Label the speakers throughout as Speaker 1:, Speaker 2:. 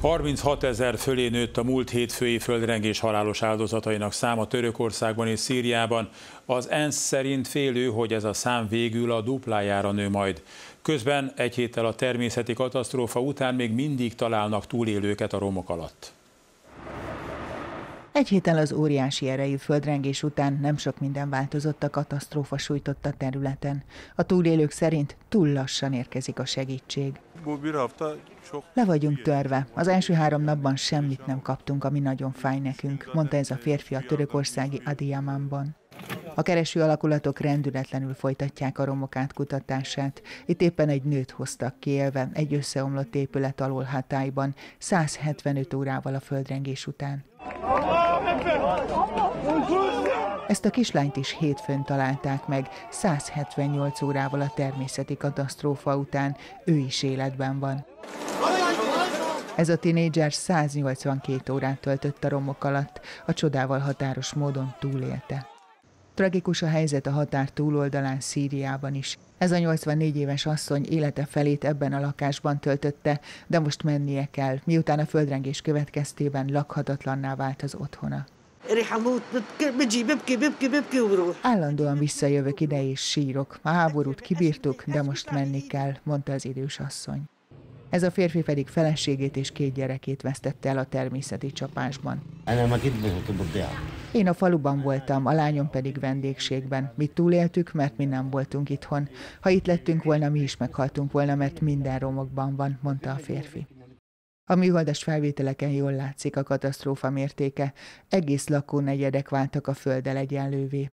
Speaker 1: 36 ezer fölé nőtt a múlt hétfői földrengés halálos áldozatainak száma Törökországban és Szíriában. Az ENSZ szerint félő, hogy ez a szám végül a duplájára nő majd. Közben egy héttel a természeti katasztrófa után még mindig találnak túlélőket a romok alatt.
Speaker 2: Egy héttel az óriási erejű földrengés után nem sok minden változott a katasztrófa sújtotta területen. A túlélők szerint túl lassan érkezik a segítség. Le vagyunk törve. Az első három napban semmit nem kaptunk, ami nagyon fáj nekünk, mondta ez a férfi a törökországi Adiyamanban. A kereső alakulatok rendületlenül folytatják a romok átkutatását. Itt éppen egy nőt hoztak kiélve egy összeomlott épület alól Hatályban 175 órával a földrengés után. Ezt a kislányt is hétfőn találták meg, 178 órával a természeti katasztrófa után, ő is életben van. Ez a tinédzser 182 órát töltött a romok alatt, a csodával határos módon túlélte. Tragikus a helyzet a határ túloldalán Szíriában is. Ez a 84 éves asszony élete felét ebben a lakásban töltötte, de most mennie kell, miután a földrengés következtében lakhatatlanná vált az otthona. Állandóan visszajövök ide és sírok. A háborút kibírtuk, de most menni kell, mondta az idős asszony. Ez a férfi pedig feleségét és két gyerekét vesztette el a természeti csapásban. Én a faluban voltam, a lányom pedig vendégségben. Mi túléltük, mert mi nem voltunk itthon. Ha itt lettünk volna, mi is meghaltunk volna, mert minden romokban van, mondta a férfi. A műholdas felvételeken jól látszik a katasztrófa mértéke, egész lakónegyedek váltak a földdel egyenlővé.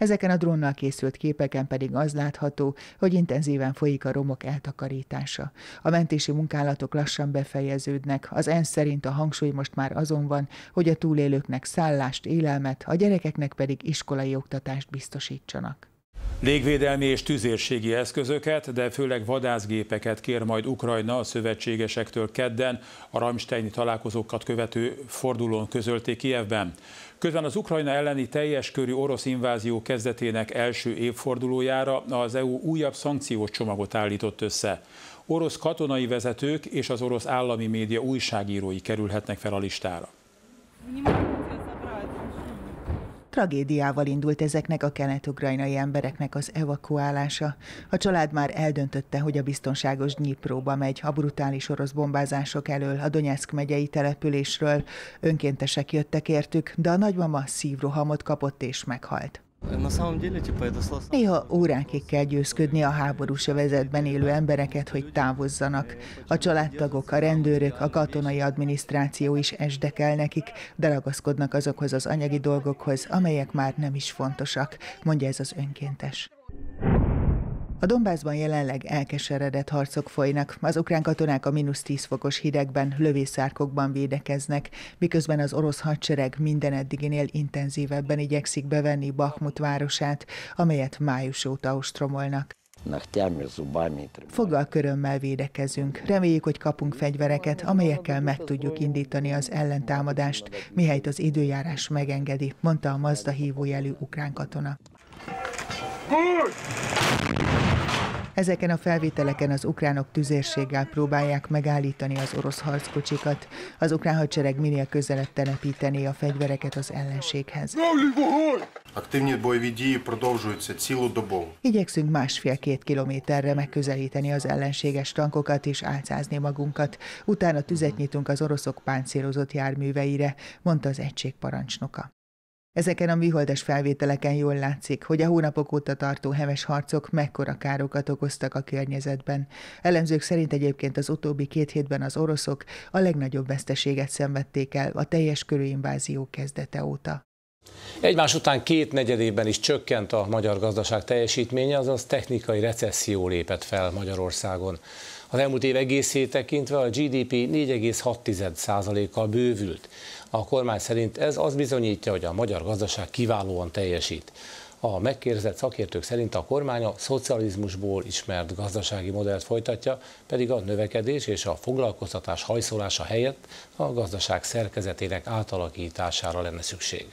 Speaker 2: Ezeken a drónnal készült képeken pedig az látható, hogy intenzíven folyik a romok eltakarítása. A mentési munkálatok lassan befejeződnek, az ENSZ szerint a hangsúly most már azon van, hogy a túlélőknek szállást, élelmet, a gyerekeknek pedig iskolai oktatást biztosítsanak.
Speaker 1: Légvédelmi és tüzérségi eszközöket, de főleg vadászgépeket kér majd Ukrajna a szövetségesektől kedden, a Ramsteini találkozókat követő fordulón közölték Kievben. Közben az Ukrajna elleni teljes körű orosz invázió kezdetének első évfordulójára az EU újabb szankciós csomagot állított össze. Orosz katonai vezetők és az orosz állami média újságírói kerülhetnek fel a listára.
Speaker 2: Tragédiával indult ezeknek a kelet-ukrajnai embereknek az evakuálása. A család már eldöntötte, hogy a biztonságos Dnyipróba megy a brutális orosz bombázások elől a Donetsk megyei településről. Önkéntesek jöttek értük, de a nagymama szívrohamot kapott és meghalt. Néha órákig kell győzködni a háborús övezetben élő embereket, hogy távozzanak. A családtagok, a rendőrök, a katonai adminisztráció is esdekel nekik, de ragaszkodnak azokhoz az anyagi dolgokhoz, amelyek már nem is fontosak, mondja ez az önkéntes. A Dombászban jelenleg elkeseredett harcok folynak. Az ukrán katonák a mínusz 10 fokos hidegben, lövészárkokban védekeznek, miközben az orosz hadsereg minden eddiginél intenzívebben igyekszik bevenni Bakhmut városát, amelyet május óta ostromolnak. Foggal körömmel védekezünk. Reméljük, hogy kapunk fegyvereket, amelyekkel meg tudjuk indítani az ellentámadást, mihelyt az időjárás megengedi, mondta a Mazda hívójelű ukrán katona. Ezeken a felvételeken az ukránok tüzérséggel próbálják megállítani az orosz harckocsikat. Az ukrán hadsereg minél közelebb telepíteni a fegyvereket az ellenséghez. Igyekszünk másfél-két kilométerre megközelíteni az ellenséges tankokat és álcázni magunkat. Utána tüzet nyitunk az oroszok páncélozott járműveire, mondta az egység parancsnoka. Ezeken a műholdas felvételeken jól látszik, hogy a hónapok óta tartó heves harcok mekkora károkat okoztak a környezetben. Elemzők szerint egyébként az utóbbi két hétben az oroszok a legnagyobb veszteséget szenvedték el a teljes körű invázió kezdete óta.
Speaker 3: Egymás után két negyedében is csökkent a magyar gazdaság teljesítménye, azaz technikai recesszió lépett fel Magyarországon. Az elmúlt év egészét tekintve a GDP 4,6%-kal bővült. A kormány szerint ez az bizonyítja, hogy a magyar gazdaság kiválóan teljesít. A megkérdezett szakértők szerint a kormány a szocializmusból ismert gazdasági modellt folytatja, pedig a növekedés és a foglalkoztatás hajszolása helyett a gazdaság szerkezetének átalakítására lenne szükség.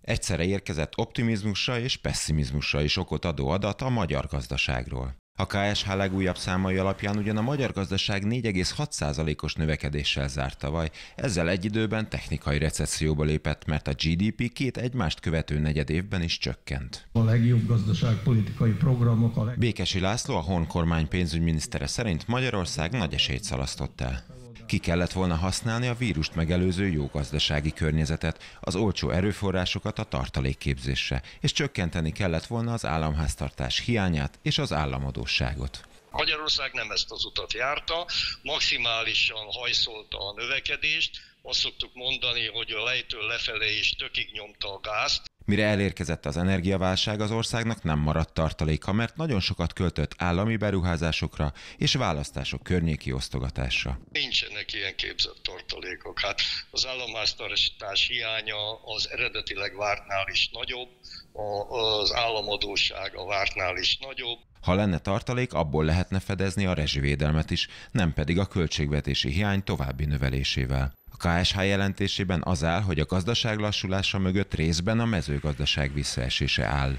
Speaker 4: Egyszerre érkezett optimizmusra és pessimizmusra is okot adó adat a magyar gazdaságról. A KSH legújabb számai alapján ugyan a magyar gazdaság 4,6%-os növekedéssel zárt tavaly, ezzel egy időben technikai recesszióba lépett, mert a GDP két egymást követő negyed évben is csökkent.
Speaker 5: A legjobb gazdaságpolitikai programok a leg...
Speaker 4: Békesi László, a honkormány pénzügyminisztere szerint Magyarország nagy esélyt szalasztott el. Ki kellett volna használni a vírust megelőző jó gazdasági környezetet, az olcsó erőforrásokat a tartalékképzésre, és csökkenteni kellett volna az államháztartás hiányát és az államadóságot.
Speaker 6: Magyarország nem ezt az utat járta, maximálisan hajszolta a növekedést, azt szoktuk mondani, hogy a lejtől lefelé is tökig nyomta a gázt.
Speaker 4: Mire elérkezett az energiaválság, az országnak nem maradt tartaléka, mert nagyon sokat költött állami beruházásokra és választások környéki osztogatásra.
Speaker 6: Nincsenek ilyen képzett tartalékok. Hát az államháztartás hiánya az eredetileg vártnál is nagyobb, az államadóság a vártnál is nagyobb.
Speaker 4: Ha lenne tartalék, abból lehetne fedezni a rezsivédelmet is, nem pedig a költségvetési hiány további növelésével. KSH jelentésében az áll, hogy a gazdaság lassulása mögött részben a mezőgazdaság visszaesése áll.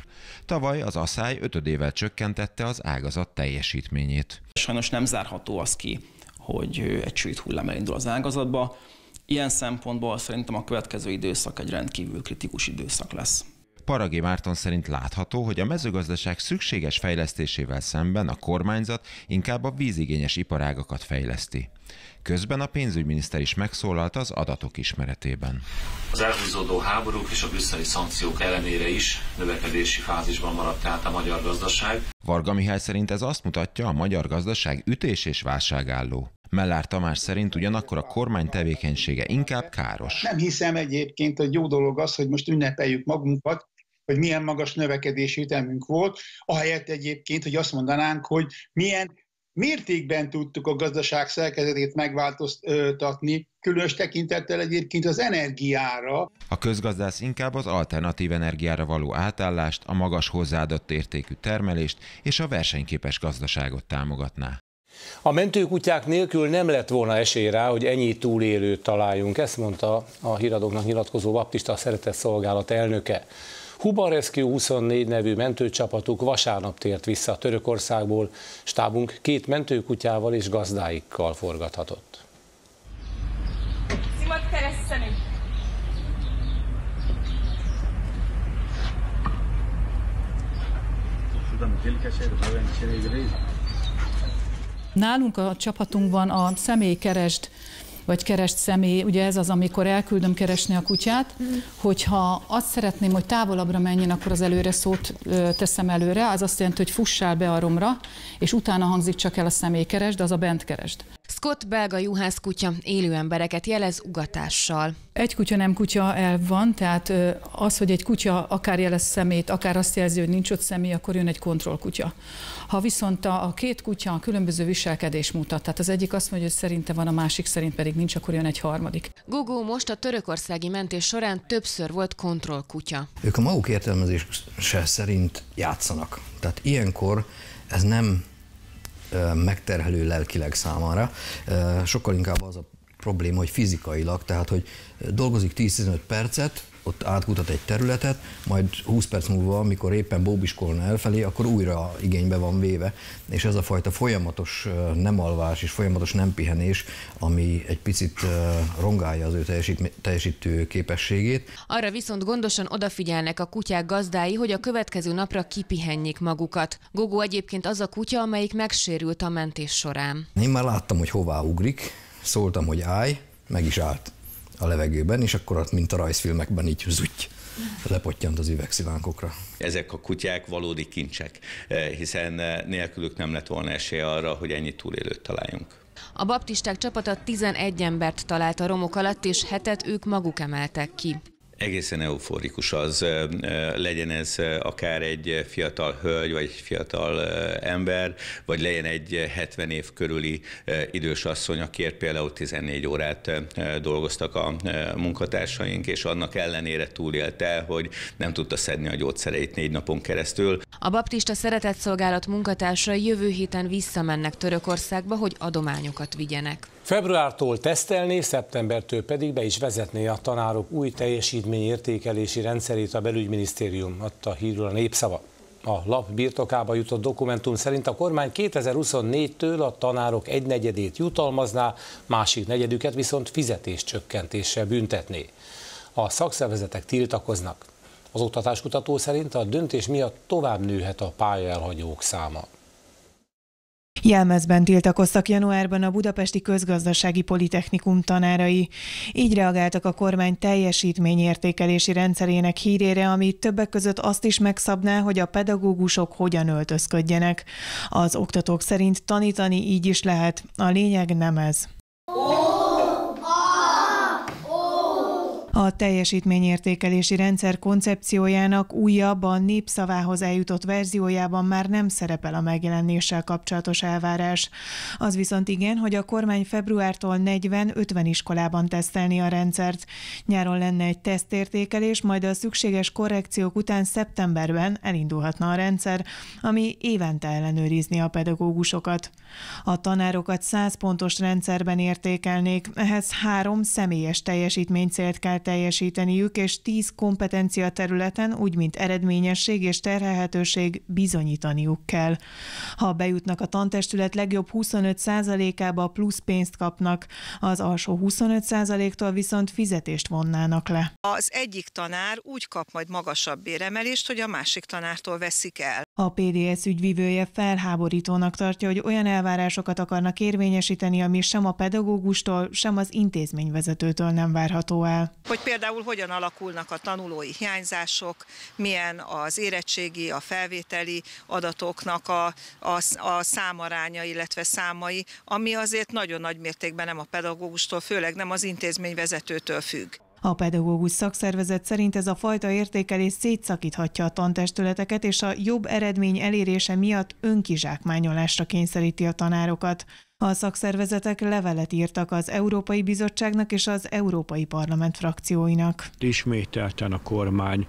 Speaker 4: Tavaly az asszály ötödével csökkentette az ágazat teljesítményét.
Speaker 7: Sajnos nem zárható az ki, hogy egy csőd hullám elindul az ágazatba. Ilyen szempontból szerintem a következő időszak egy rendkívül kritikus időszak lesz.
Speaker 4: Paragi Márton szerint látható, hogy a mezőgazdaság szükséges fejlesztésével szemben a kormányzat inkább a vízigényes iparágakat fejleszti. Közben a pénzügyminiszter is megszólalt az adatok ismeretében.
Speaker 8: Az elhúzódó háborúk és a brüsszeli szankciók ellenére is növekedési fázisban maradt tehát a magyar gazdaság.
Speaker 4: Varga Mihály szerint ez azt mutatja, a magyar gazdaság ütés és válságálló. Mellár Tamás szerint ugyanakkor a kormány tevékenysége inkább káros.
Speaker 9: Nem hiszem egyébként, hogy jó dolog az, hogy most ünnepeljük magunkat, hogy milyen magas növekedési ütemünk volt, ahelyett egyébként, hogy azt mondanánk, hogy milyen mértékben tudtuk a gazdaság szerkezetét megváltoztatni, különös tekintettel egyébként az energiára.
Speaker 4: A közgazdász inkább az alternatív energiára való átállást, a magas hozzáadott értékű termelést és a versenyképes gazdaságot támogatná.
Speaker 3: A mentőkutyák nélkül nem lett volna esély rá, hogy ennyi túlélőt találjunk, ezt mondta a híradóknak nyilatkozó baptista szeretett szolgálat elnöke. Huba Rescue 24 nevű mentőcsapatuk vasárnap tért vissza Törökországból, stábunk két mentőkutyával és gazdáikkal forgathatott.
Speaker 10: Nálunk a csapatunkban a személykerest vagy kerest személy, ugye ez az, amikor elküldöm keresni a kutyát, hogyha azt szeretném, hogy távolabbra menjen, akkor az előre szót teszem előre, az azt jelenti, hogy fussál be a romra, és utána hangzik csak el a személykeresd, az a bent keresd.
Speaker 11: Scott belga juhász kutya élő embereket jelez ugatással.
Speaker 10: Egy kutya nem kutya elv van, tehát az, hogy egy kutya akár jelez szemét, akár azt jelzi, hogy nincs ott személy, akkor jön egy kontrollkutya. Ha viszont a, a két kutya a különböző viselkedés mutat, tehát az egyik azt mondja, hogy szerinte van, a másik szerint pedig nincs, akkor jön egy harmadik.
Speaker 11: Gugó most a törökországi mentés során többször volt kontrollkutya.
Speaker 12: Ők a maguk értelmezése szerint játszanak. Tehát ilyenkor ez nem megterhelő lelkileg számára. Sokkal inkább az a probléma, hogy fizikailag, tehát hogy dolgozik 10-15 percet, ott átkutat egy területet, majd 20 perc múlva, amikor éppen bóbiskolna elfelé, akkor újra igénybe van véve. És ez a fajta folyamatos nem alvás és folyamatos nem pihenés, ami egy picit rongálja az ő teljesítő képességét.
Speaker 11: Arra viszont gondosan odafigyelnek a kutyák gazdái, hogy a következő napra kipihenjék magukat. Gogó egyébként az a kutya, amelyik megsérült a mentés során.
Speaker 12: Én már láttam, hogy hová ugrik, szóltam, hogy állj, meg is állt a levegőben, és akkor ott, mint a rajzfilmekben így zutty lepottyant az üvegszilánkokra.
Speaker 13: Ezek a kutyák valódi kincsek, eh, hiszen eh, nélkülük nem lett volna esély arra, hogy ennyi túlélőt találjunk.
Speaker 11: A baptisták csapata 11 embert talált a romok alatt, és hetet ők maguk emeltek ki
Speaker 13: egészen euforikus az, legyen ez akár egy fiatal hölgy, vagy egy fiatal ember, vagy legyen egy 70 év körüli idős asszony, akiért például 14 órát dolgoztak a munkatársaink, és annak ellenére túlélte, hogy nem tudta szedni a gyógyszereit négy napon keresztül.
Speaker 11: A baptista szeretetszolgálat munkatársai jövő héten visszamennek Törökországba, hogy adományokat vigyenek.
Speaker 3: Februártól tesztelni, szeptembertől pedig be is vezetné a tanárok új teljesítményértékelési rendszerét a belügyminisztérium, adta hírul a népszava. A lap birtokába jutott dokumentum szerint a kormány 2024-től a tanárok egy negyedét jutalmazná, másik negyedüket viszont fizetéscsökkentéssel büntetné. A szakszervezetek tiltakoznak. Az oktatáskutató szerint a döntés miatt tovább nőhet a pályaelhagyók száma.
Speaker 14: Jelmezben tiltakoztak januárban a Budapesti Közgazdasági Politechnikum tanárai. Így reagáltak a kormány teljesítményértékelési rendszerének hírére, ami többek között azt is megszabná, hogy a pedagógusok hogyan öltözködjenek. Az oktatók szerint tanítani így is lehet, a lényeg nem ez. A teljesítményértékelési rendszer koncepciójának újabb, a népszavához eljutott verziójában már nem szerepel a megjelenéssel kapcsolatos elvárás. Az viszont igen, hogy a kormány februártól 40-50 iskolában tesztelni a rendszert. Nyáron lenne egy tesztértékelés, majd a szükséges korrekciók után szeptemberben elindulhatna a rendszer, ami évente ellenőrizni a pedagógusokat. A tanárokat 100 pontos rendszerben értékelnék, ehhez három személyes teljesítménycélt kell teljesíteniük, és 10 kompetencia területen, úgy mint eredményesség és terhelhetőség bizonyítaniuk kell. Ha bejutnak a tantestület legjobb 25%-ába plusz pénzt kapnak, az alsó 25%-tól viszont fizetést vonnának le.
Speaker 15: Az egyik tanár úgy kap majd magasabb béremelést, hogy a másik tanártól veszik el.
Speaker 14: A PDS ügyvívője felháborítónak tartja, hogy olyan elvárásokat akarnak érvényesíteni, ami sem a pedagógustól, sem az intézményvezetőtől nem várható el
Speaker 15: hogy például hogyan alakulnak a tanulói hiányzások, milyen az érettségi, a felvételi adatoknak a, a, a számaránya, illetve számai, ami azért nagyon nagy mértékben nem a pedagógustól, főleg nem az intézményvezetőtől függ.
Speaker 14: A pedagógus szakszervezet szerint ez a fajta értékelés szétszakíthatja a tantestületeket, és a jobb eredmény elérése miatt önkizsákmányolásra kényszeríti a tanárokat. A szakszervezetek levelet írtak az Európai Bizottságnak és az Európai Parlament frakcióinak.
Speaker 16: Ismételten a kormány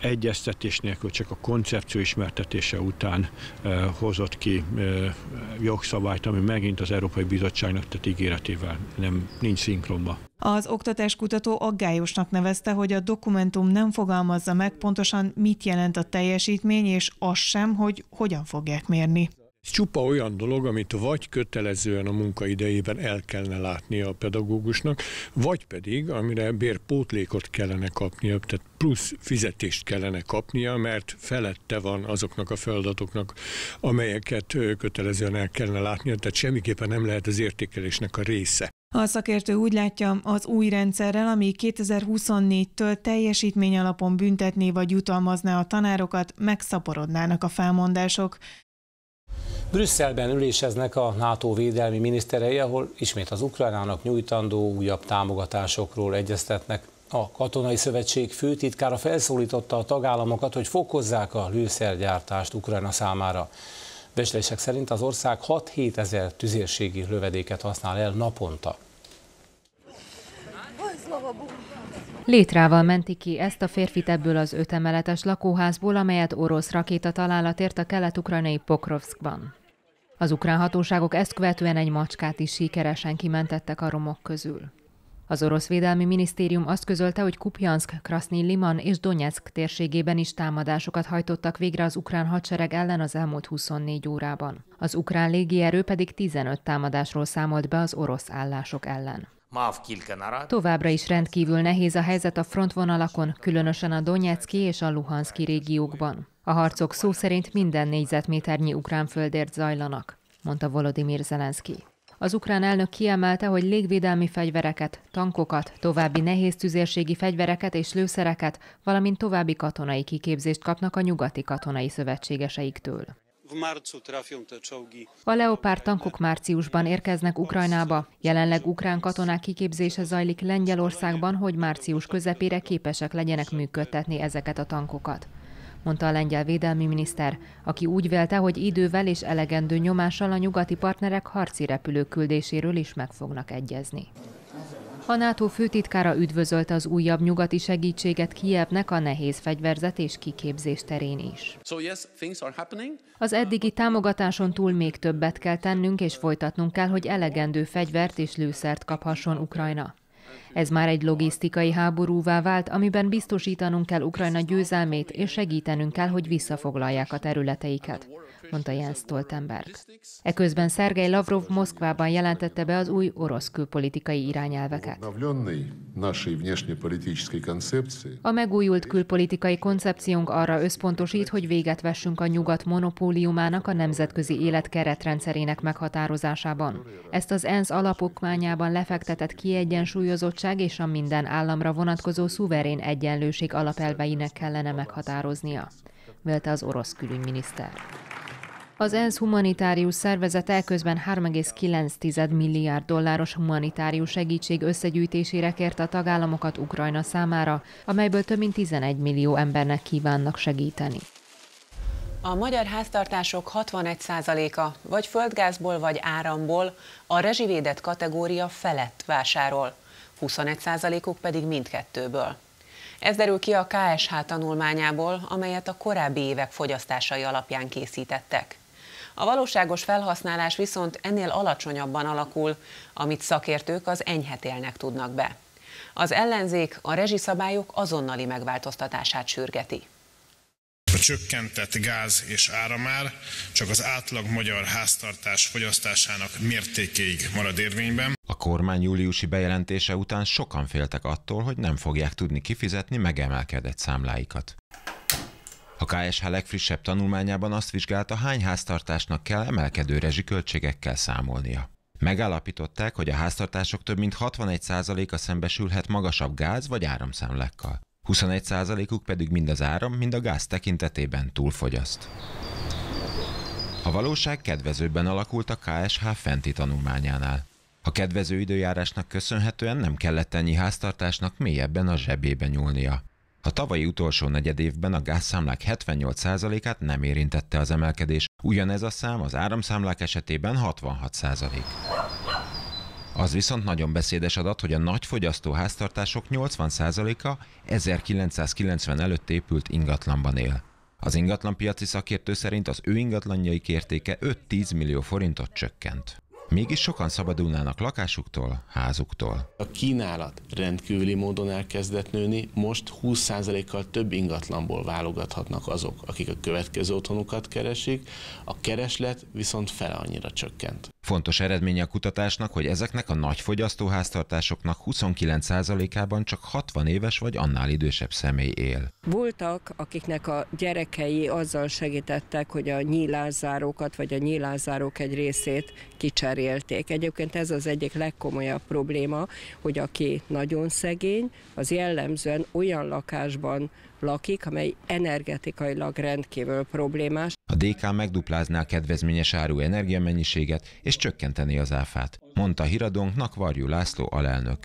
Speaker 16: egyeztetés nélkül csak a koncepció ismertetése után eh, hozott ki eh, jogszabályt, ami megint az Európai Bizottságnak tett ígéretével nem nincs szinkronba.
Speaker 14: Az oktatáskutató aggályosnak nevezte, hogy a dokumentum nem fogalmazza meg pontosan, mit jelent a teljesítmény, és az sem, hogy hogyan fogják mérni.
Speaker 16: Ez csupa olyan dolog, amit vagy kötelezően a munkaidejében el kellene látnia a pedagógusnak, vagy pedig, amire bérpótlékot kellene kapnia, tehát plusz fizetést kellene kapnia, mert felette van azoknak a feladatoknak, amelyeket kötelezően el kellene látnia, tehát semmiképpen nem lehet az értékelésnek a része.
Speaker 14: A szakértő úgy látja, az új rendszerrel, ami 2024-től teljesítmény alapon büntetné vagy jutalmazná a tanárokat, megszaporodnának a felmondások.
Speaker 3: Brüsszelben üléseznek a NATO védelmi miniszterei, ahol ismét az Ukrajnának nyújtandó újabb támogatásokról egyeztetnek. A Katonai Szövetség főtitkára felszólította a tagállamokat, hogy fokozzák a lőszergyártást Ukrajna számára. Becslések szerint az ország 6-7 ezer tüzérségi lövedéket használ el naponta.
Speaker 11: Létrával mentik ki ezt a férfit ebből az ötemeletes lakóházból, amelyet orosz rakéta találat ért a kelet-ukrajnai Pokrovskban. Az ukrán hatóságok ezt követően egy macskát is sikeresen kimentettek a romok közül. Az orosz védelmi minisztérium azt közölte, hogy Kupjansk, Krasny Liman és Donetsk térségében is támadásokat hajtottak végre az ukrán hadsereg ellen az elmúlt 24 órában. Az ukrán légierő pedig 15 támadásról számolt be az orosz állások ellen. Továbbra is rendkívül nehéz a helyzet a frontvonalakon, különösen a Donetszki és a Luhanszki régiókban. A harcok szó szerint minden négyzetméternyi ukrán földért zajlanak, mondta Volodymyr Zelenszky. Az ukrán elnök kiemelte, hogy légvédelmi fegyvereket, tankokat, további nehéz tüzérségi fegyvereket és lőszereket, valamint további katonai kiképzést kapnak a nyugati katonai szövetségeseiktől. A Leopard tankok márciusban érkeznek Ukrajnába. Jelenleg ukrán katonák kiképzése zajlik Lengyelországban, hogy március közepére képesek legyenek működtetni ezeket a tankokat mondta a lengyel védelmi miniszter, aki úgy vélte, hogy idővel és elegendő nyomással a nyugati partnerek harci repülők küldéséről is meg fognak egyezni. A NATO főtitkára üdvözölte az újabb nyugati segítséget Kijevnek a nehéz fegyverzet és kiképzés terén is. Az eddigi támogatáson túl még többet kell tennünk és folytatnunk kell, hogy elegendő fegyvert és lőszert kaphasson Ukrajna. Ez már egy logisztikai háborúvá vált, amiben biztosítanunk kell Ukrajna győzelmét, és segítenünk kell, hogy visszafoglalják a területeiket mondta Jens Stoltenberg. Eközben Szergej Lavrov Moszkvában jelentette be az új orosz külpolitikai irányelveket. A megújult külpolitikai koncepciónk arra összpontosít, hogy véget vessünk a nyugat monopóliumának a nemzetközi élet keretrendszerének meghatározásában. Ezt az ENSZ alapokmányában lefektetett kiegyensúlyozottság és a minden államra vonatkozó szuverén egyenlőség alapelveinek kellene meghatároznia, vélte az orosz külügyminiszter. Az ENSZ humanitárius szervezete közben 3,9 milliárd dolláros humanitárius segítség összegyűjtésére kért a tagállamokat Ukrajna számára, amelyből több mint 11 millió embernek kívánnak segíteni.
Speaker 17: A magyar háztartások 61%-a vagy földgázból vagy áramból a rezsivédett kategória felett vásárol, 21%-uk pedig mindkettőből. Ez derül ki a KSH tanulmányából, amelyet a korábbi évek fogyasztásai alapján készítettek. A valóságos felhasználás viszont ennél alacsonyabban alakul, amit szakértők az enyhetélnek tudnak be. Az ellenzék a rezsiszabályok azonnali megváltoztatását sürgeti.
Speaker 18: A csökkentett gáz és áramár csak az átlag magyar háztartás fogyasztásának mértékéig marad érvényben.
Speaker 4: A kormány júliusi bejelentése után sokan féltek attól, hogy nem fogják tudni kifizetni megemelkedett számláikat. A KSH legfrissebb tanulmányában azt vizsgálta, hány háztartásnak kell emelkedő rezsiköltségekkel számolnia. Megállapították, hogy a háztartások több mint 61%-a szembesülhet magasabb gáz vagy áramszámlákkal. 21%-uk pedig mind az áram, mind a gáz tekintetében túlfogyaszt. A valóság kedvezőbben alakult a KSH fenti tanulmányánál. A kedvező időjárásnak köszönhetően nem kellett ennyi háztartásnak mélyebben a zsebébe nyúlnia. A tavalyi utolsó negyedévben a gázszámlák 78%-át nem érintette az emelkedés, ugyanez a szám az áramszámlák esetében 66%. Az viszont nagyon beszédes adat, hogy a nagy fogyasztó háztartások 80%-a 1990 előtt épült ingatlanban él. Az ingatlanpiaci szakértő szerint az ő ingatlanjaik értéke 5-10 millió forintot csökkent. Mégis sokan szabadulnának lakásuktól, házuktól.
Speaker 19: A kínálat rendkívüli módon elkezdett nőni, most 20%-kal több ingatlanból válogathatnak azok, akik a következő otthonukat keresik, a kereslet viszont fele annyira csökkent.
Speaker 4: Fontos eredménye a kutatásnak, hogy ezeknek a nagy fogyasztóháztartásoknak 29%-ában csak 60 éves vagy annál idősebb személy él.
Speaker 20: Voltak, akiknek a gyerekei azzal segítettek, hogy a nyílászárókat vagy a nyílászárók egy részét kicserélték. Egyébként ez az egyik legkomolyabb probléma, hogy aki nagyon szegény, az jellemzően olyan lakásban lakik, amely energetikailag rendkívül problémás.
Speaker 4: A DK megduplázná a kedvezményes áru energiamennyiséget és csökkenteni az áfát, mondta híradónknak Varjú László alelnök.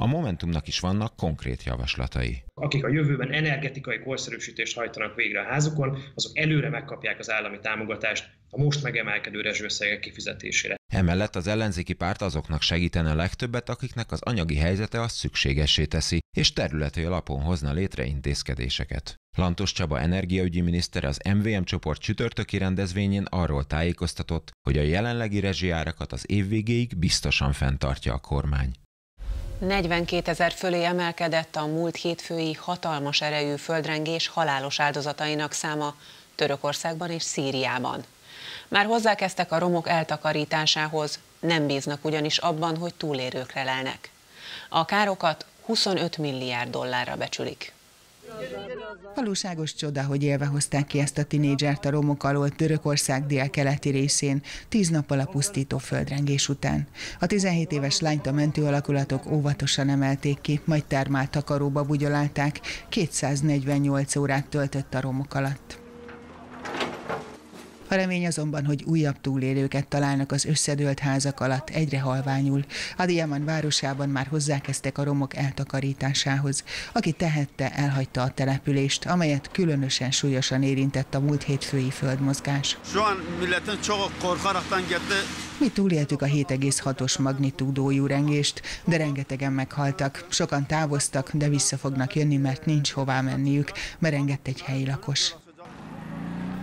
Speaker 4: A Momentumnak is vannak konkrét javaslatai.
Speaker 21: Akik a jövőben energetikai korszerűsítést hajtanak végre a házukon, azok előre megkapják az állami támogatást a most megemelkedő rezsőszegek kifizetésére.
Speaker 4: Emellett az ellenzéki párt azoknak segítene a legtöbbet, akiknek az anyagi helyzete azt szükségessé teszi, és területi alapon hozna létre intézkedéseket. Lantos Csaba energiaügyi miniszter az MVM csoport csütörtöki rendezvényén arról tájékoztatott, hogy a jelenlegi rezsiárakat az év végéig biztosan fenntartja a kormány.
Speaker 17: 42 ezer fölé emelkedett a múlt hétfői hatalmas erejű földrengés halálos áldozatainak száma Törökországban és Szíriában. Már hozzákezdtek a romok eltakarításához, nem bíznak ugyanis abban, hogy túlérőkre lelnek. A károkat 25 milliárd dollárra becsülik.
Speaker 2: Valóságos csoda, hogy élve hozták ki ezt a tinédzsert a romok alól Törökország dél-keleti részén, tíz nappal a pusztító földrengés után. A 17 éves lányt a mentő alakulatok óvatosan emelték ki, majd termál takaróba bugyolálták, 248 órát töltött a romok alatt. Remény azonban, hogy újabb túlélőket találnak az összedőlt házak alatt, egyre halványul. Adiaman városában már hozzákezdtek a romok eltakarításához. Aki tehette, elhagyta a települést, amelyet különösen súlyosan érintett a múlt hétfői földmozgás. Mi túléltük a 7,6-os magnitúdójú rengést, de rengetegen meghaltak. Sokan távoztak, de vissza fognak jönni, mert nincs hová menniük, merengett egy helyi lakos.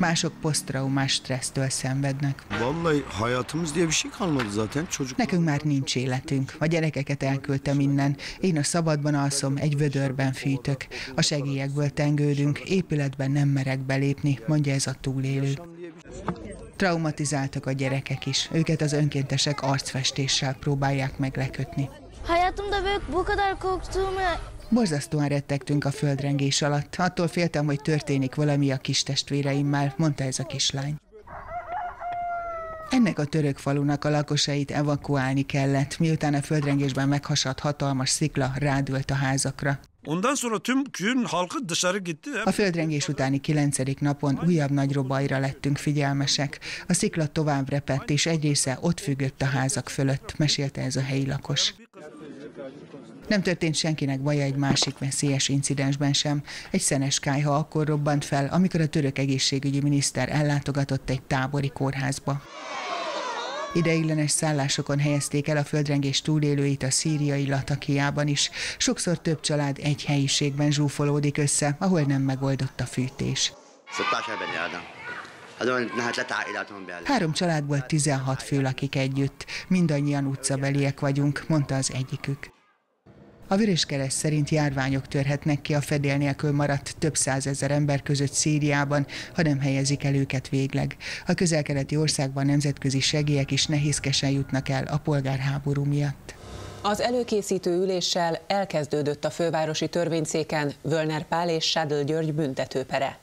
Speaker 2: Mások posztraumás stressztől szenvednek. Nekünk már nincs életünk. A gyerekeket elküldtem innen. Én a szabadban alszom, egy vödörben fűtök. A segélyekből tengődünk, épületben nem merek belépni, mondja ez a túlélő. Traumatizáltak a gyerekek is. Őket az önkéntesek arcfestéssel próbálják meg lekötni.
Speaker 22: Hayatımda böyle bu kadar korktuğumu
Speaker 2: Borzasztóan rettegtünk a földrengés alatt. Attól féltem, hogy történik valami a kis testvéreimmel, mondta ez a kislány. Ennek a török falunak a lakosait evakuálni kellett, miután a földrengésben meghasadt hatalmas szikla rádült a házakra. A földrengés utáni kilencedik napon újabb nagy robajra lettünk figyelmesek. A szikla tovább repett, és egy része ott függött a házak fölött, mesélte ez a helyi lakos. Nem történt senkinek baja egy másik veszélyes incidensben sem. Egy szenes kájha akkor robbant fel, amikor a török egészségügyi miniszter ellátogatott egy tábori kórházba. Ideiglenes szállásokon helyezték el a földrengés túlélőit a szíriai Latakiában is. Sokszor több család egy helyiségben zsúfolódik össze, ahol nem megoldott a fűtés. Három családból 16 fő lakik együtt. Mindannyian utcabeliek vagyunk, mondta az egyikük. A Vöröskereszt szerint járványok törhetnek ki a fedél nélkül maradt több százezer ember között Szíriában, ha nem helyezik el őket végleg. A közelkeleti országban nemzetközi segélyek is nehézkesen jutnak el a polgárháború miatt.
Speaker 17: Az előkészítő üléssel elkezdődött a fővárosi törvényszéken Völner Pál és Sádl György büntetőpere.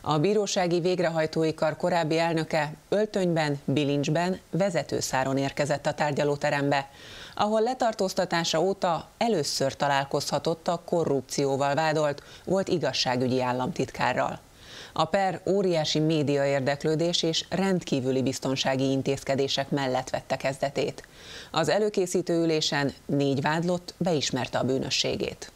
Speaker 17: A bírósági végrehajtói kar korábbi elnöke öltönyben, bilincsben, vezetőszáron érkezett a tárgyalóterembe ahol letartóztatása óta először találkozhatott a korrupcióval vádolt volt igazságügyi államtitkárral. A per óriási média érdeklődés és rendkívüli biztonsági intézkedések mellett vette kezdetét. Az előkészítő ülésen négy vádlott beismerte a bűnösségét.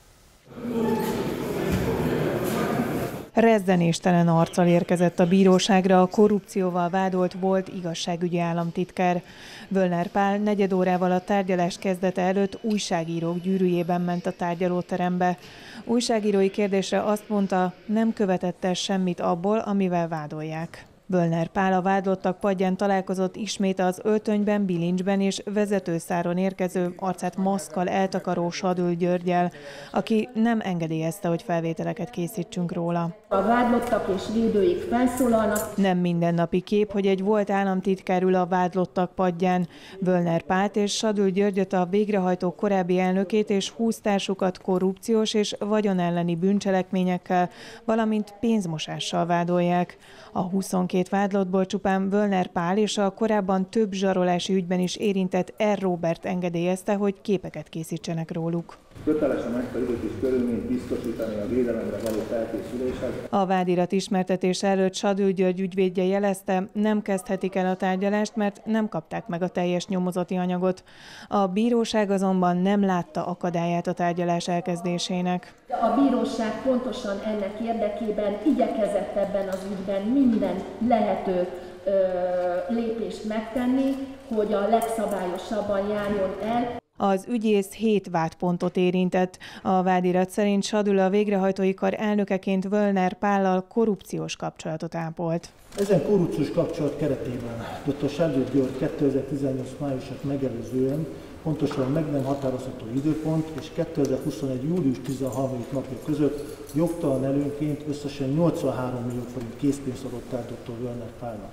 Speaker 14: Rezzenéstelen arccal érkezett a bíróságra a korrupcióval vádolt volt igazságügyi államtitkár. Völner Pál negyed órával a tárgyalás kezdete előtt újságírók gyűrűjében ment a tárgyalóterembe. Újságírói kérdésre azt mondta, nem követett el semmit abból, amivel vádolják. Bölner Pál a vádlottak padján találkozott ismét az öltönyben, bilincsben és vezetőszáron érkező arcát maszkal eltakaró Sadül Györgyel, aki nem engedélyezte, hogy felvételeket készítsünk róla.
Speaker 23: A vádlottak és védőik felszólalnak.
Speaker 14: Nem mindennapi kép, hogy egy volt államtitkár ül a vádlottak padján. Bölner Pált és Sadül Györgyöt a végrehajtó korábbi elnökét és húztársukat korrupciós és vagyonelleni bűncselekményekkel, valamint pénzmosással vádolják. A 22 vádlottból csupán Völner Pál és a korábban több zsarolási ügyben is érintett R. Robert engedélyezte, hogy képeket készítsenek róluk.
Speaker 24: Köteles a megfelelőt és körülményt biztosítani a védelemre való felkészüléshez.
Speaker 14: A vádirat ismertetés előtt Sadő György ügyvédje jelezte, nem kezdhetik el a tárgyalást, mert nem kapták meg a teljes nyomozati anyagot. A bíróság azonban nem látta akadályát a tárgyalás elkezdésének.
Speaker 23: A bíróság pontosan ennek érdekében igyekezett ebben az ügyben minden lehető lépést megtenni, hogy a legszabályosabban járjon el.
Speaker 14: Az ügyész hét vádpontot érintett. A vádirat szerint Sadula a végrehajtói kar elnökeként Völner Pállal korrupciós kapcsolatot ápolt.
Speaker 25: Ezen korrupciós kapcsolat keretében dr. Sadula György 2018 májusát megelőzően pontosan meg nem határozható időpont és 2021. július 13. napja között jogtalan előnként összesen 83 millió forint készpénzt adott át dr. Völner Pálnak.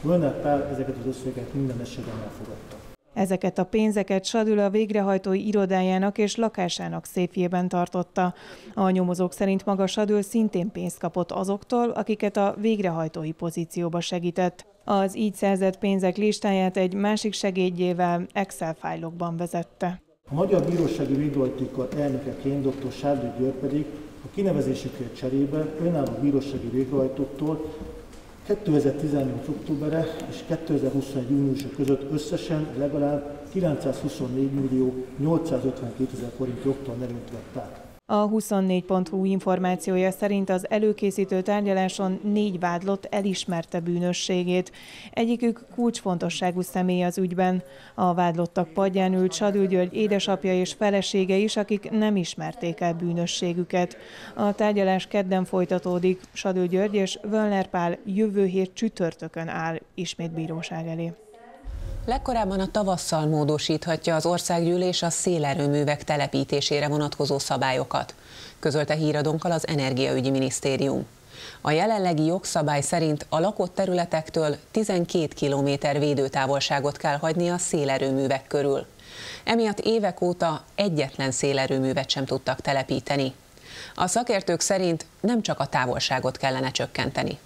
Speaker 25: Völner Pál ezeket az összegeket minden esetben elfogadta.
Speaker 14: Ezeket a pénzeket Sadül a végrehajtói irodájának és lakásának széfjében tartotta. A nyomozók szerint maga Sadül szintén pénzt kapott azoktól, akiket a végrehajtói pozícióba segített. Az így szerzett pénzek listáját egy másik segédjével Excel fájlokban vezette.
Speaker 25: A Magyar Bírósági Végrehajtókar elnökeként dr. Sárdő György pedig a kinevezésükért cserébe önálló bírósági végrehajtóktól 2018. októberre és 2021. júniusa között összesen legalább 924 millió 852 ezer forint jogtalan előnyt vett át.
Speaker 14: A 24.hu információja szerint az előkészítő tárgyaláson négy vádlott elismerte bűnösségét. Egyikük kulcsfontosságú személy az ügyben. A vádlottak padján ült Sadő György édesapja és felesége is, akik nem ismerték el bűnösségüket. A tárgyalás kedden folytatódik. Sadő György és Völner Pál jövő hét csütörtökön áll ismét bíróság elé.
Speaker 17: Legkorábban a tavasszal módosíthatja az országgyűlés a szélerőművek telepítésére vonatkozó szabályokat, közölte híradónkkal az Energiaügyi Minisztérium. A jelenlegi jogszabály szerint a lakott területektől 12 km védőtávolságot kell hagyni a szélerőművek körül. Emiatt évek óta egyetlen szélerőművet sem tudtak telepíteni. A szakértők szerint nem csak a távolságot kellene csökkenteni.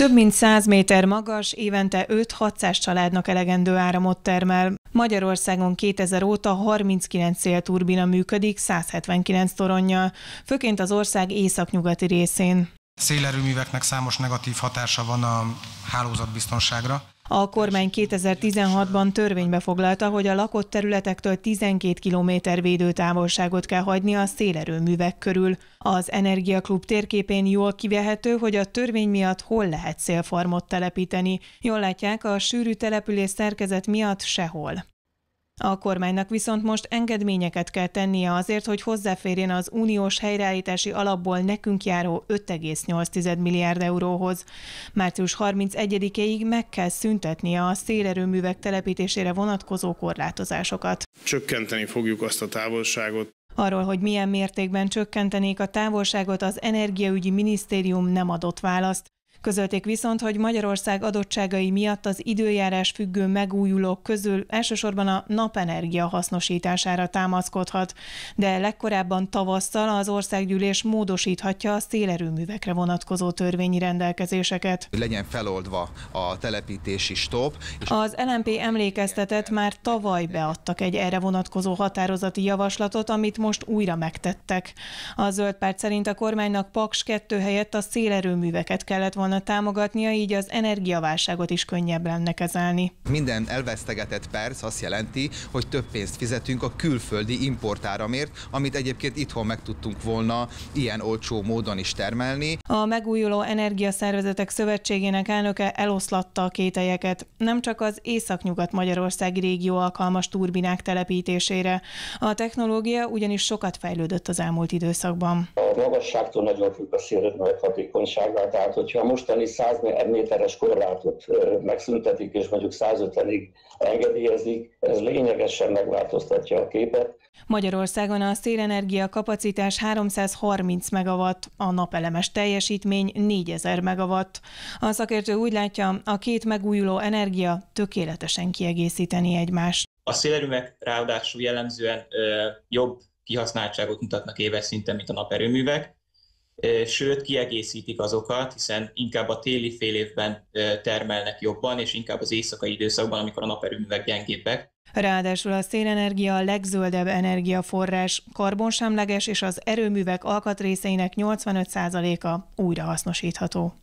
Speaker 14: Több mint 100 méter magas, évente 5-600 családnak elegendő áramot termel. Magyarországon 2000 óta 39 szélturbina működik, 179 toronnyal, főként az ország északnyugati részén.
Speaker 26: Szélerőműveknek számos negatív hatása van a hálózatbiztonságra.
Speaker 14: A kormány 2016-ban törvénybe foglalta, hogy a lakott területektől 12 km védőtávolságot kell hagyni a szélerőművek körül. Az Energiaklub térképén jól kivehető, hogy a törvény miatt hol lehet szélfarmot telepíteni. Jól látják, a sűrű település szerkezet miatt sehol. A kormánynak viszont most engedményeket kell tennie azért, hogy hozzáférjen az uniós helyreállítási alapból nekünk járó 5,8 milliárd euróhoz. Március 31-ig meg kell szüntetnie a szélerőművek telepítésére vonatkozó korlátozásokat.
Speaker 18: Csökkenteni fogjuk azt a távolságot,
Speaker 14: Arról, hogy milyen mértékben csökkentenék a távolságot, az Energiaügyi Minisztérium nem adott választ. Közölték viszont, hogy Magyarország adottságai miatt az időjárás függő megújulók közül elsősorban a napenergia hasznosítására támaszkodhat, de legkorábban tavasszal az országgyűlés módosíthatja a szélerőművekre vonatkozó törvényi rendelkezéseket.
Speaker 27: Legyen feloldva a telepítési stop.
Speaker 14: És... Az LMP emlékeztetett, már tavaly beadtak egy erre vonatkozó határozati javaslatot, amit most újra megtettek. A zöld párt szerint a kormánynak Paks 2 helyett a szélerőműveket kellett volna volna támogatnia, így az energiaválságot is könnyebb lenne kezelni.
Speaker 27: Minden elvesztegetett perc azt jelenti, hogy több pénzt fizetünk a külföldi importáramért, amit egyébként itthon meg tudtunk volna ilyen olcsó módon is termelni.
Speaker 14: A megújuló energiaszervezetek szövetségének elnöke eloszlatta a kételyeket. Nem csak az északnyugat magyarországi régió alkalmas turbinák telepítésére. A technológia ugyanis sokat fejlődött az elmúlt időszakban.
Speaker 28: A magasságtól nagyon függ a szélrögnek hatékonysága, tehát hogyha most mostani 100 méteres korlátot megszüntetik, és mondjuk 150-ig engedélyezik, ez lényegesen megváltoztatja a képet.
Speaker 14: Magyarországon a szélenergia kapacitás 330 megawatt, a napelemes teljesítmény 4000 megawatt. A szakértő úgy látja, a két megújuló energia tökéletesen kiegészíteni egymást.
Speaker 29: A szélerőmek ráadásul jellemzően ö, jobb kihasználtságot mutatnak éves szinten, mint a naperőművek, sőt kiegészítik azokat, hiszen inkább a téli fél évben termelnek jobban, és inkább az éjszakai időszakban, amikor a naperőművek gyengébbek.
Speaker 14: Ráadásul a szélenergia a legzöldebb energiaforrás, karbonsemleges és az erőművek alkatrészeinek 85%-a újrahasznosítható.